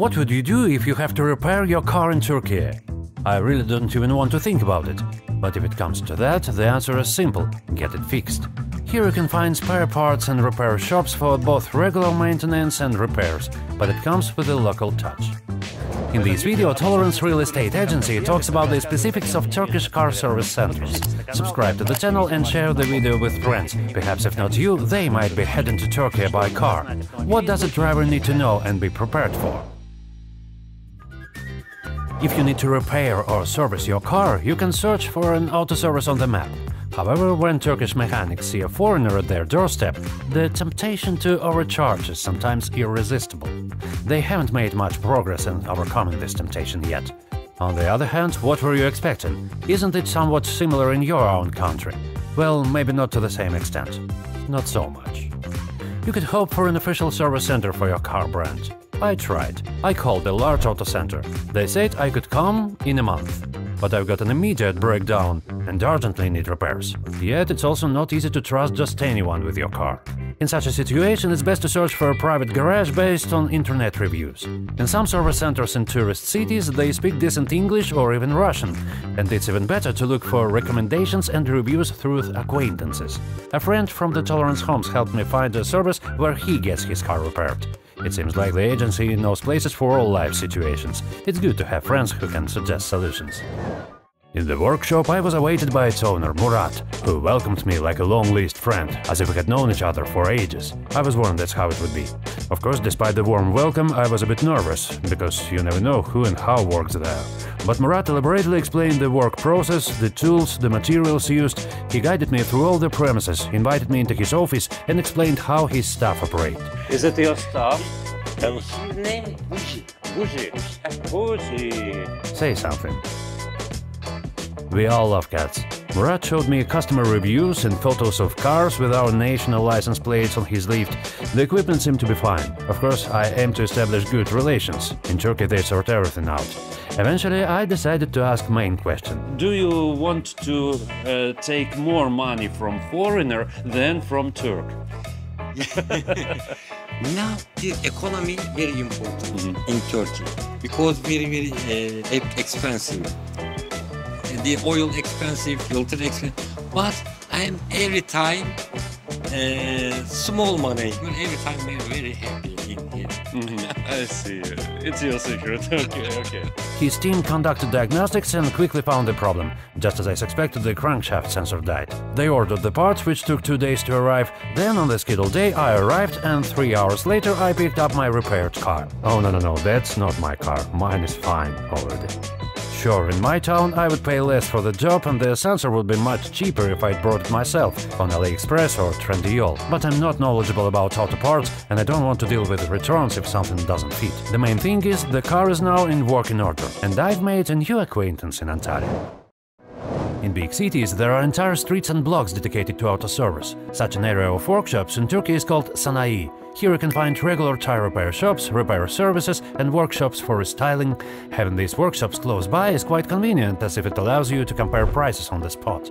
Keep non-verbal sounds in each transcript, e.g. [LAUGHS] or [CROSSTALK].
What would you do if you have to repair your car in Turkey? I really don't even want to think about it. But if it comes to that, the answer is simple get it fixed. Here you can find spare parts and repair shops for both regular maintenance and repairs, but it comes with a local touch. In this video, Tolerance Real Estate Agency talks about the specifics of Turkish car service centers. Subscribe to the channel and share the video with friends. Perhaps if not you, they might be heading to Turkey by car. What does a driver need to know and be prepared for? If you need to repair or service your car, you can search for an auto service on the map. However, when Turkish mechanics see a foreigner at their doorstep, the temptation to overcharge is sometimes irresistible. They haven't made much progress in overcoming this temptation yet. On the other hand, what were you expecting? Isn't it somewhat similar in your own country? Well, maybe not to the same extent. Not so much. You could hope for an official service center for your car brand. I tried. I called a large auto center. They said I could come in a month. But I've got an immediate breakdown and urgently need repairs. Yet it's also not easy to trust just anyone with your car. In such a situation, it's best to search for a private garage based on internet reviews. In some service centers in tourist cities, they speak decent English or even Russian, and it's even better to look for recommendations and reviews through acquaintances. A friend from the Tolerance Homes helped me find a service where he gets his car repaired. It seems like the agency knows places for all life situations. It's good to have friends who can suggest solutions. In the workshop, I was awaited by its owner, Murat, who welcomed me like a long-leased friend, as if we had known each other for ages. I was warned that's how it would be. Of course, despite the warm welcome, I was a bit nervous, because you never know who and how works there. But Murat elaborately explained the work process, the tools, the materials used. He guided me through all the premises, invited me into his office, and explained how his staff operate. Is it your staff? His name Buji. Bougie. Bougie. Say something. We all love cats. Murat showed me customer reviews and photos of cars with our national license plates on his lift. The equipment seemed to be fine. Of course, I aim to establish good relations. In Turkey, they sort everything out. Eventually, I decided to ask main question. Do you want to uh, take more money from foreigner than from Turk? [LAUGHS] Now the economy very important in Turkey because very very uh, expensive. The oil expensive, filter expensive. But I am every time uh, small money. But every time very very happy in here. [LAUGHS] I see. It's your secret. [LAUGHS] Okay, okay. His team conducted diagnostics and quickly found the problem. Just as I suspected, the crankshaft sensor died. They ordered the parts, which took two days to arrive. Then, on the scheduled day, I arrived, and three hours later, I picked up my repaired car. Oh, no, no, no, that's not my car. Mine is fine already. Sure, in my town, I would pay less for the job, and the sensor would be much cheaper if I'd brought it myself on AliExpress or Trendyol. But I'm not knowledgeable about auto parts, and I don't want to deal with returns if something doesn't fit. The main thing is, the car is now in working order, and I've made a new acquaintance in Antalya. In big cities, there are entire streets and blocks dedicated to auto service. Such an area of workshops in Turkey is called sanayi. Here you can find regular tire repair shops, repair services, and workshops for restyling. Having these workshops close by is quite convenient, as if it allows you to compare prices on the spot.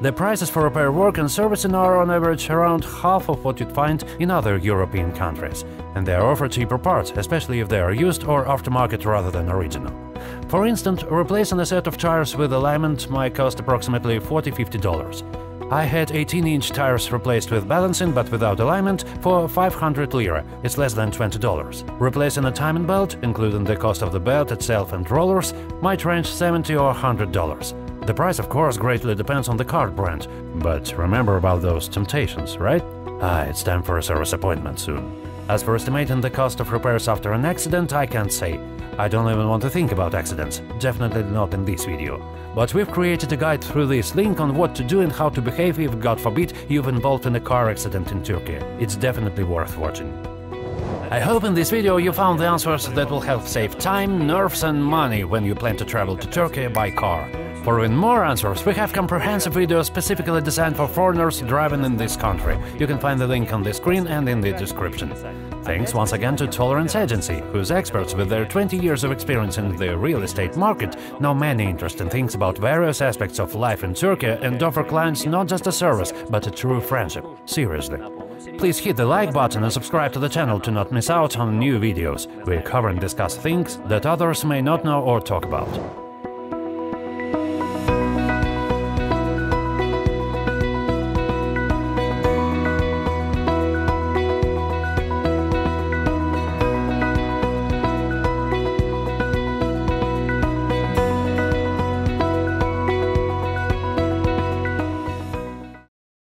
The prices for repair work and servicing are on average around half of what you'd find in other European countries, and they are offered cheaper parts, especially if they are used or aftermarket rather than original. For instance, replacing a set of tires with alignment might cost approximately $40-50. I had 18-inch tires replaced with balancing but without alignment for 500 lira, it's less than $20. Replacing a timing belt, including the cost of the belt itself and rollers, might range 70 or $100. The price of course greatly depends on the car brand, but remember about those temptations, right? Ah, it's time for a service appointment soon. As for estimating the cost of repairs after an accident, I can't say. I don't even want to think about accidents, definitely not in this video. But we've created a guide through this link on what to do and how to behave if, God forbid, you've involved in a car accident in Turkey. It's definitely worth watching. I hope in this video you found the answers that will help save time, nerves and money when you plan to travel to Turkey by car. For even more answers, we have comprehensive videos specifically designed for foreigners driving in this country. You can find the link on the screen and in the description. Thanks once again to Tolerance Agency, whose experts with their 20 years of experience in the real estate market know many interesting things about various aspects of life in Turkey and offer clients not just a service, but a true friendship. Seriously. Please hit the like button and subscribe to the channel to not miss out on new videos. We cover and discuss things that others may not know or talk about.